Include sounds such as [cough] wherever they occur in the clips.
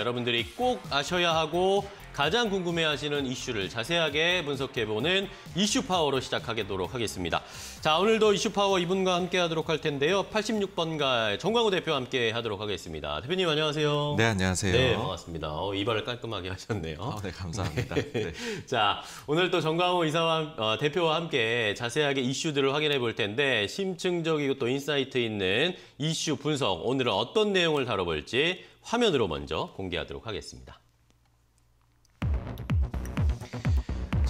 여러분들이 꼭 아셔야 하고 가장 궁금해하시는 이슈를 자세하게 분석해보는 이슈 파워로 시작하도록 하겠습니다. 자, 오늘도 이슈 파워 이분과 함께하도록 할 텐데요. 86번가 정광우 대표와 함께하도록 하겠습니다. 대표님 안녕하세요. 네, 안녕하세요. 네, 반갑습니다. 어, 이발을 깔끔하게 하셨네요. 어, 네, 감사합니다. [laughs] 네. 자, 오늘 또 정광호 이사와 어, 대표와 함께 자세하게 이슈들을 확인해 볼 텐데 심층적이고 또 insight 있는 이슈 분석 오늘은 어떤 내용을 다뤄볼지 화면으로 먼저 공개하도록 하겠습니다.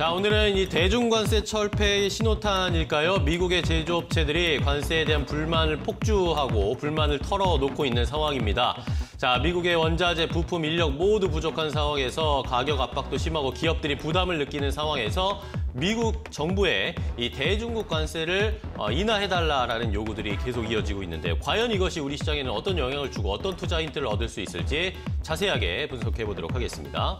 자, 오늘은 이 대중관세 철폐의 신호탄일까요? 미국의 제조업체들이 관세에 대한 불만을 폭주하고 불만을 털어놓고 있는 상황입니다. 자, 미국의 원자재, 부품, 인력 모두 부족한 상황에서 가격 압박도 심하고 기업들이 부담을 느끼는 상황에서 미국 정부의 이 대중국 관세를 어, 인하해달라라는 요구들이 계속 이어지고 있는데 과연 이것이 우리 시장에는 어떤 영향을 주고 어떤 투자 힌트를 얻을 수 있을지 자세하게 분석해 보도록 하겠습니다.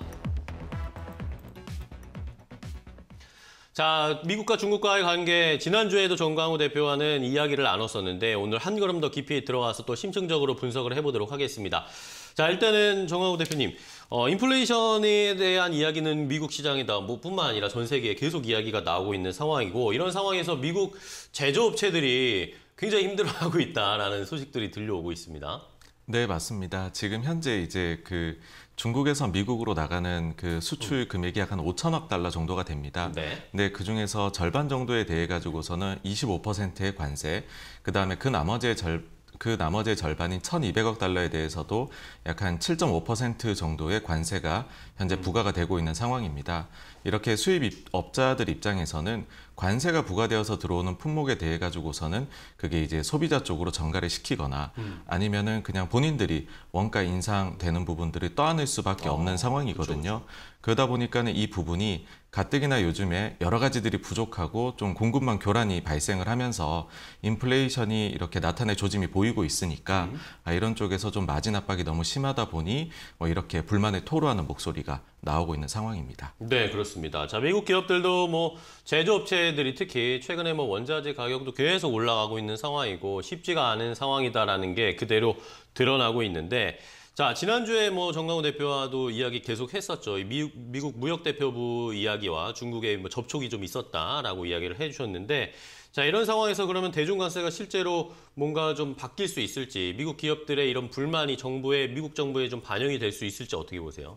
자, 미국과 중국과의 관계 지난주에도 정광우 대표와는 이야기를 나눴었는데 오늘 한 걸음 더 깊이 들어가서 또 심층적으로 분석을 해보도록 하겠습니다. 자, 일단은 정광우 대표님, 어, 인플레이션에 대한 이야기는 미국 시장이다, 뭐 뿐만 아니라 전 세계에 계속 이야기가 나오고 있는 상황이고 이런 상황에서 미국 제조업체들이 굉장히 힘들어하고 있다라는 소식들이 들려오고 있습니다. 네, 맞습니다. 지금 현재 이제 그 중국에서 미국으로 나가는 그 수출 금액이 약 한 5천억 달러 정도가 됩니다. 네. 네, 그 중에서 절반 정도에 대해 가지고서는 25%의 관세, 그 다음에 그 나머지의 절, 그 나머지의 절반인 1,200억 달러에 대해서도 약 한 7.5% 정도의 관세가 현재 부과가 되고 있는 상황입니다. 이렇게 수입업자들 입장에서는 관세가 부과되어서 들어오는 품목에 대해 가지고서는 그게 이제 소비자 쪽으로 전가를 시키거나 음. 아니면은 그냥 본인들이 원가 인상되는 부분들을 떠안을 수밖에 없는 어, 상황이거든요. 그러다 보니까는 이 부분이 가뜩이나 요즘에 여러 가지들이 부족하고 좀 공급망 교란이 발생을 하면서 인플레이션이 이렇게 나타날 조짐이 보이고 있으니까 음. 아, 이런 쪽에서 좀 마진 압박이 너무 심하다 보니 뭐 이렇게 불만을 토로하는 목소리가 나오고 있는 상황입니다. 네, 그렇습니다. 자, 미국 기업들도 뭐 제조업체들이 특히 최근에 뭐 원자재 가격도 계속 올라가고 있는 상황이고 쉽지가 않은 상황이다라는 게 그대로 드러나고 있는데 자, 지난주에 뭐 정강호 대표와도 이야기 계속 했었죠. 이 미국, 미국 무역대표부 이야기와 중국의 뭐 접촉이 좀 있었다라고 이야기를 해주셨는데 자, 이런 상황에서 그러면 대중관세가 실제로 뭔가 좀 바뀔 수 있을지 미국 기업들의 이런 불만이 정부에, 미국 정부에 좀 반영이 될 수 있을지 어떻게 보세요?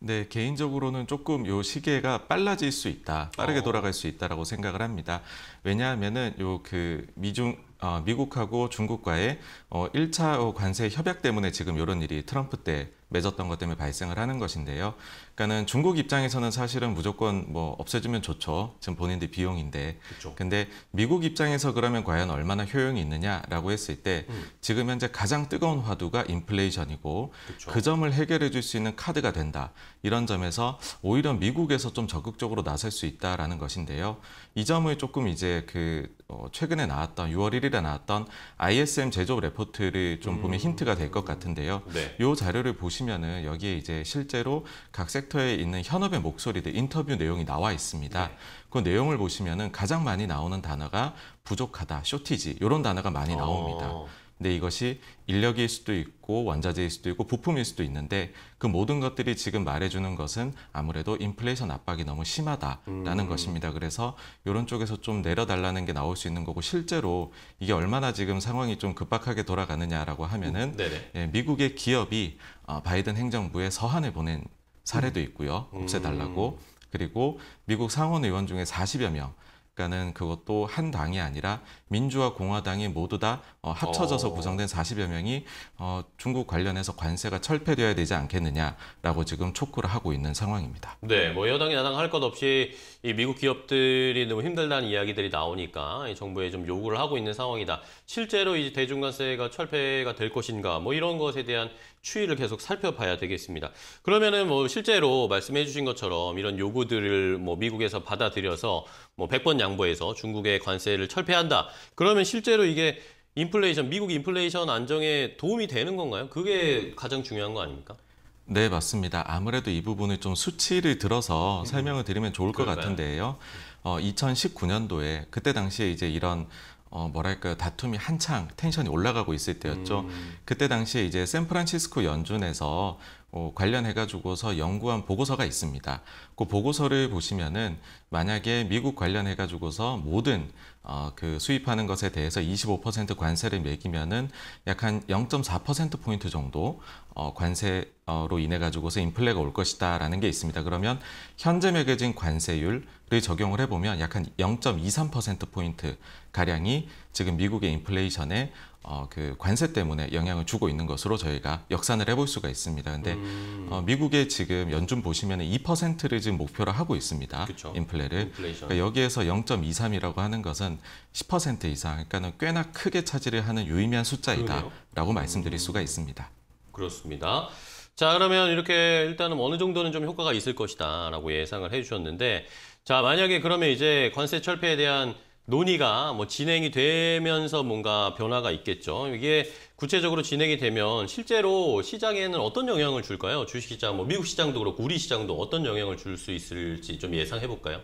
네, 개인적으로는 조금 요 시계가 빨라질 수 있다, 빠르게 어. 돌아갈 수 있다라고 생각을 합니다. 왜냐하면은 요 그 미중 어, 미국하고 중국과의 어, 1차 관세 협약 때문에 지금 이런 일이 트럼프 때 맺었던 것 때문에 발생을 하는 것인데요. 그러니까는 중국 입장에서는 사실은 무조건 뭐 없애주면 좋죠. 지금 본인들 비용인데. 그렇죠. 근데 미국 입장에서 그러면 과연 얼마나 효용이 있느냐라고 했을 때 음. 지금 현재 가장 뜨거운 화두가 인플레이션이고 그렇죠. 그 점을 해결해 줄 수 있는 카드가 된다. 이런 점에서 오히려 미국에서 좀 적극적으로 나설 수 있다라는 것인데요. 이 점을 조금 이제 그 어, 최근에 나왔던 6월 1일에 나왔던 ISM 제조업 레포트를 좀 보면 힌트가 될 것 같은데요. 네. 이 자료를 보시면은 여기에 이제 실제로 각 섹터에 있는 현업의 목소리들 인터뷰 내용이 나와 있습니다. 네. 그 내용을 보시면은 가장 많이 나오는 단어가 부족하다, 쇼티지 이런 단어가 많이 나옵니다. 어. 근데 이것이 인력일 수도 있고 원자재일 수도 있고 부품일 수도 있는데 그 모든 것들이 지금 말해주는 것은 아무래도 인플레이션 압박이 너무 심하다라는 음. 것입니다. 그래서 이런 쪽에서 좀 내려달라는 게 나올 수 있는 거고 실제로 이게 얼마나 지금 상황이 좀 급박하게 돌아가느냐라고 하면은 네네. 예, 미국의 기업이 어, 바이든 행정부에 서한을 보낸 사례도 음. 있고요. 없애달라고. 그리고 미국 상원 의원 중에 40여 명. 그러니까는 그것도 한 당이 아니라 민주와 공화당이 모두 다 어, 합쳐져서 어. 구성된 40여 명이 어, 중국 관련해서 관세가 철폐되어야 되지 않겠느냐라고 지금 촉구를 하고 있는 상황입니다. 네, 뭐 여당이 야당 할 것 없이 이 미국 기업들이 너무 힘들다는 이야기들이 나오니까 이 정부에 좀 요구를 하고 있는 상황이다. 실제로 이 대중관세가 철폐가 될 것인가, 뭐 이런 것에 대한 추이를 계속 살펴봐야 되겠습니다. 그러면은 뭐 실제로 말씀해 주신 것처럼 이런 요구들을 뭐 미국에서 받아들여서 뭐 100번 양보해서 중국의 관세를 철폐한다. 그러면 실제로 이게 인플레이션, 미국 인플레이션 안정에 도움이 되는 건가요? 그게 가장 중요한 거 아닙니까? 네, 맞습니다. 아무래도 이 부분을 좀 수치를 들어서 설명을 드리면 좋을 것 음. 그럴까요? 같은데요. 어, 2019년도에 그때 당시에 이제 이런 어, 뭐랄까요 다툼이 한창 텐션이 올라가고 있을 때였죠. 음. 그때 당시에 이제 샌프란시스코 연준에서 어, 관련해 가지고서 연구한 보고서가 있습니다. 그 보고서를 보시면은 만약에 미국 관련해 가지고서 모든 어, 그 수입하는 것에 대해서 25% 관세를 매기면은 약 한 0.4% 포인트 정도 어, 관세로 인해 가지고서 인플레가 올 것이다라는 게 있습니다. 그러면 현재 매겨진 관세율을 적용을 해보면 약 한 0.23% 포인트 가량이 지금 미국의 인플레이션에 어, 그 관세 때문에 영향을 주고 있는 것으로 저희가 역산을 해볼 수가 있습니다. 근데 음. 어, 미국의 지금 연준 보시면 2%를 지금 목표로 하고 있습니다. 그쵸. 인플레를. 그러니까 여기에서 0.23이라고 하는 것은 10% 이상, 그러니까는 꽤나 크게 차지를 하는 유의미한 숫자이다라고 그러네요. 말씀드릴 수가 있습니다. 그렇습니다. 자, 그러면 이렇게 일단은 어느 정도는 좀 효과가 있을 것이다라고 예상을 해주셨는데, 자, 만약에 그러면 이제 관세 철폐에 대한 논의가 뭐 진행이 되면서 뭔가 변화가 있겠죠. 이게 구체적으로 진행이 되면 실제로 시장에는 어떤 영향을 줄까요? 주식시장, 뭐 미국 시장도 그렇고 우리 시장도 어떤 영향을 줄 수 있을지 좀 예상해 볼까요?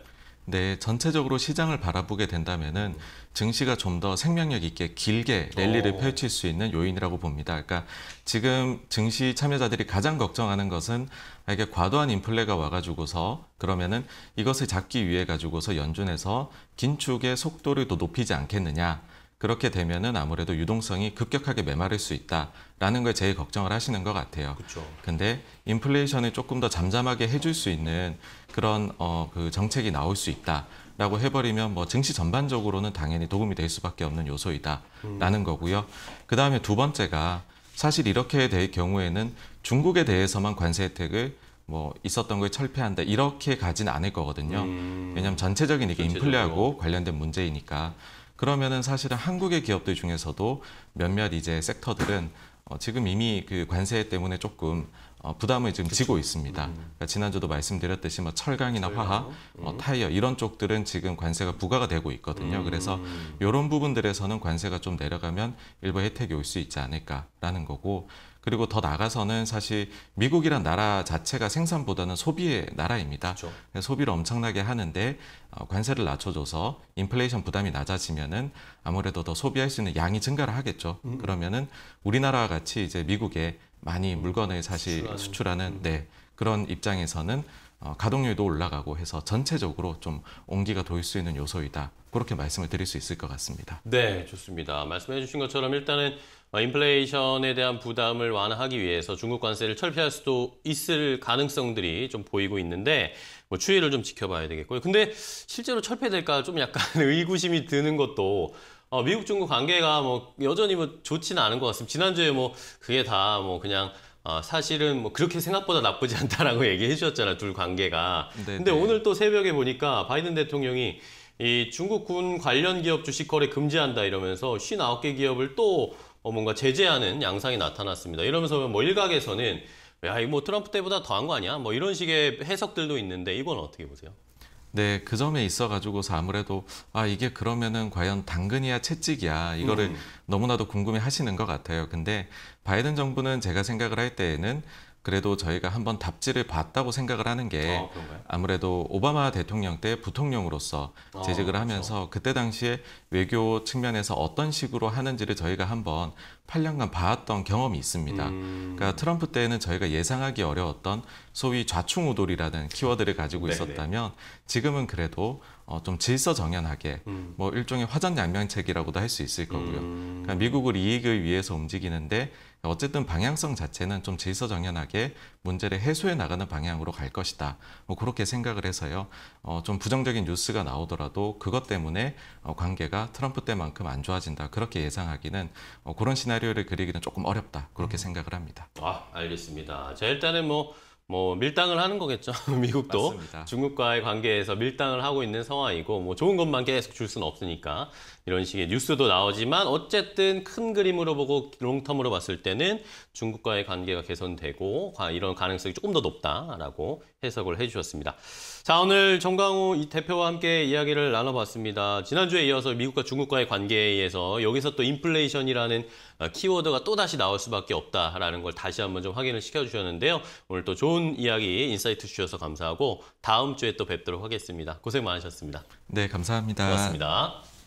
네, 전체적으로 시장을 바라보게 된다면은 증시가 좀 더 생명력 있게 길게 랠리를 어. 펼칠 수 있는 요인이라고 봅니다. 그러니까 지금 증시 참여자들이 가장 걱정하는 것은 아, 이게 과도한 인플레가 와가지고서 그러면은 이것을 잡기 위해 가지고서 연준에서 긴축의 속도를 더 높이지 않겠느냐. 그렇게 되면은 아무래도 유동성이 급격하게 메마를 수 있다라는 걸 제일 걱정을 하시는 것 같아요. 그렇죠. 근데 인플레이션을 조금 더 잠잠하게 해줄 수 있는 그런 어, 그 정책이 나올 수 있다 라고 해버리면 뭐 증시 전반적으로는 당연히 도움이 될 수밖에 없는 요소이다라는 거고요. 그 다음에 두 번째가 사실 이렇게 될 경우에는 중국에 대해서만 관세 혜택을 뭐 있었던 걸 철폐한다 이렇게 가진 않을 거거든요. 음. 왜냐하면 전체적인 이게 전체적으로. 인플레하고 관련된 문제이니까 그러면은 사실은 한국의 기업들 중에서도 몇몇 이제 섹터들은 어, 지금 이미 그 관세 때문에 조금 어, 부담을 지금 지고 있습니다. 그러니까 지난주도 말씀드렸듯이 뭐 철강이나 음. 철강. 화학, 어, 타이어 이런 쪽들은 지금 관세가 부과가 되고 있거든요. 음. 그래서 이런 부분들에서는 관세가 좀 내려가면 일부 혜택이 올 수 있지 않을까라는 거고 그리고 더 나가서는 사실 미국이란 나라 자체가 생산보다는 소비의 나라입니다. 그렇죠. 소비를 엄청나게 하는데 어, 관세를 낮춰줘서 인플레이션 부담이 낮아지면은 아무래도 더 소비할 수 있는 양이 증가를 하겠죠. 음. 그러면은 우리나라와 같이 이제 미국에 많이 물건을 사실 수출하는. 음. 수출하는 네, 그런 입장에서는 어, 가동률도 올라가고 해서 전체적으로 좀 온기가 돌 수 있는 요소이다. 그렇게 말씀을 드릴 수 있을 것 같습니다. 네, 좋습니다. 말씀해 주신 것처럼 일단은 어, 인플레이션에 대한 부담을 완화하기 위해서 중국 관세를 철폐할 수도 있을 가능성들이 좀 보이고 있는데 뭐 추이를 좀 지켜봐야 되겠고요. 근데 실제로 철폐될까 좀 약간 [laughs] 의구심이 드는 것도 어, 미국 중국 관계가 뭐 여전히 뭐 좋지는 않은 것 같습니다. 지난주에 뭐 그게 다 뭐 그냥 어, 사실은 뭐 그렇게 생각보다 나쁘지 않다라고 [laughs] 얘기해 주셨잖아요. 둘 관계가. 네, 근데 네. 오늘 또 새벽에 보니까 바이든 대통령이 이 중국 군 관련 기업 주식 거래 금지한다 이러면서 59개 기업을 또 어, 뭔가 제재하는 양상이 나타났습니다. 이러면서 뭐 일각에서는 야, 이거 뭐 트럼프 때보다 더한 거 아니야? 뭐 이런 식의 해석들도 있는데 이건 어떻게 보세요? 네, 그 점에 있어 가지고서 아무래도 아 이게 그러면은 과연 당근이야 채찍이야 이거를 음. 너무나도 궁금해 하시는 것 같아요. 근데 바이든 정부는 제가 생각을 할 때에는 그래도 저희가 한번 답지를 봤다고 생각을 하는 게 어? 아무래도 오바마 대통령 때 부통령으로서 어, 재직을 그렇죠. 하면서 그때 당시에 외교 측면에서 어떤 식으로 하는지를 저희가 한번 8년간 봐왔던 경험이 있습니다. 음. 그러니까 트럼프 때는 저희가 예상하기 어려웠던 소위 좌충우돌이라는 키워드를 가지고 네네. 있었다면 지금은 그래도 어, 좀 질서정연하게 음. 뭐 일종의 화전양면책이라고도 할 수 있을 거고요. 음. 그러니까 미국을 이익을 위해서 움직이는데 어쨌든 방향성 자체는 좀 질서정연하게 문제를 해소해 나가는 방향으로 갈 것이다. 뭐 그렇게 생각을 해서요. 어, 좀 부정적인 뉴스가 나오더라도 그것 때문에 어, 관계가 트럼프 때만큼 안 좋아진다. 그렇게 예상하기는 어, 그런 시나리오를 그리기는 조금 어렵다. 그렇게 음. 생각을 합니다. 아, 알겠습니다. 자, 일단은 뭐, 뭐, 밀당을 하는 거겠죠. [laughs] 미국도. 맞습니다. 중국과의 관계에서 밀당을 하고 있는 상황이고, 뭐, 좋은 것만 계속 줄 수는 없으니까, 이런 식의 뉴스도 나오지만, 어쨌든 큰 그림으로 보고, 롱텀으로 봤을 때는 중국과의 관계가 개선되고, 과- 이런 가능성이 조금 더 높다라고 해석을 해주셨습니다. 자, 오늘 정광우 이 대표와 함께 이야기를 나눠봤습니다. 지난주에 이어서 미국과 중국과의 관계에서 여기서 또 인플레이션이라는 어, 키워드가 또 다시 나올 수밖에 없다라는 걸 다시 한번 좀 확인을 시켜주셨는데요. 오늘 또 좋은 이야기, insight 주셔서 감사하고 다음 주에 또 뵙도록 하겠습니다. 고생 많으셨습니다. 네, 감사합니다. 고맙습니다.